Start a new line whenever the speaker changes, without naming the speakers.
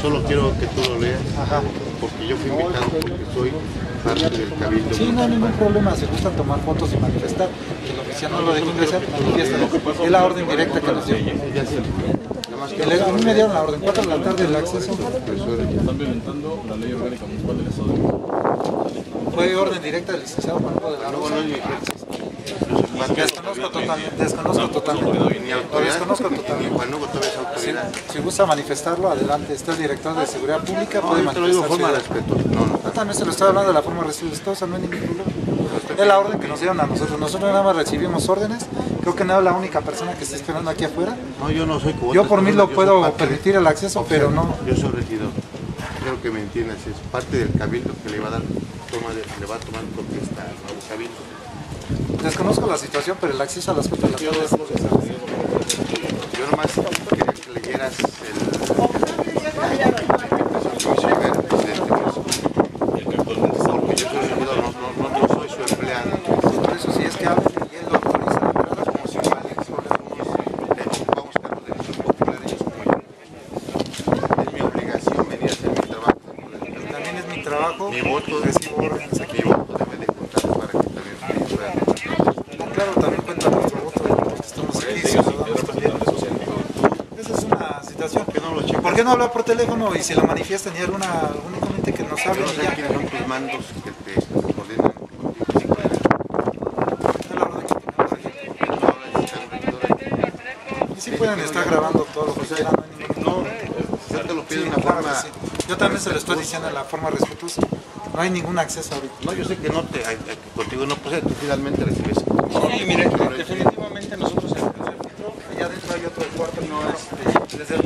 Solo quiero que tú lo leas, porque yo fui invitado porque soy parte del cabildo.
Sí, no hay ningún problema, si gustan tomar fotos y manifestar, que el oficial no lo deje ingresar, manifiéstalo. Es la orden directa que nos dio. A mí me dieron la orden, 4 de la tarde el acceso.
Están violentando la ley orgánica municipal del Estado.
Fue orden directa del licenciado Marco de la Rosa.
Yo
Desconozco totalmente, desconozco totalmente. Desconozco totalmente. Si,
autoridad.
si gusta manifestarlo, adelante. Está el director de Seguridad Pública,
No,
puede
yo te lo digo de
manifestar.
forma
su idea.
respetuosa. No, no,
Yo también se lo estoy hablando de la forma respetuosa, no hay ningún problema. Es la orden que nos dieron a nosotros. Nosotros nada más recibimos órdenes. Creo que no es la única persona que está esperando aquí afuera.
no, yo no soy como
Yo
otras
por mí lo
yo
puedo permitir el acceso, pero no.
Yo soy regidor. Creo que me entiendas, es parte del cabildo que le va a dar, toma de- le va a tomar protesta al nuevo cabildo.
Desconozco la situación, pero el acceso a las cuatro de la tarde es necesario.
Yo nomás quería que leyeras el, la invitación que me hizo llegar el presidente municipal. Porque yo soy regidor, no, no, no, no soy su empleado.
Por eso, si es que hablan y él lo autoriza la entrada,
Somos iguales, somos, eh, ocupamos cargos de elección popular, ellos como yo. Es mi obligación venir a hacer mi trabajo.
también es mi trabajo.
Mi voto,
Recibo órdenes aquí.
mi voto debe de contar para que también puedan.
No, claro, también cuenta nuestro voto porque estamos aquí, ciudadanos también. Esa es una situación.
¿Por qué no lo?
¿Por qué no hablar por teléfono y si lo manifiestan y alguna únicamente que nos
Yo
hablen
no
y
sé quiénes son tus mandos que te coordinan. No
sí pueden estar grabando todo lo que quieran, no
No, yo te lo pido de una
claro
forma.
Yo también se lo estoy diciendo de la forma respetuosa. No hay ningún acceso ahorita.
No, yo sé que no te, contigo no procede, tú finalmente recibes.
Sí, mire, definitivamente nosotros en el centro,
Allá adentro hay otro cuarto, no es, desde el